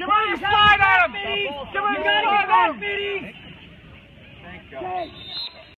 Give her a slide, Adam! Give her a slide, Adam! Thank God.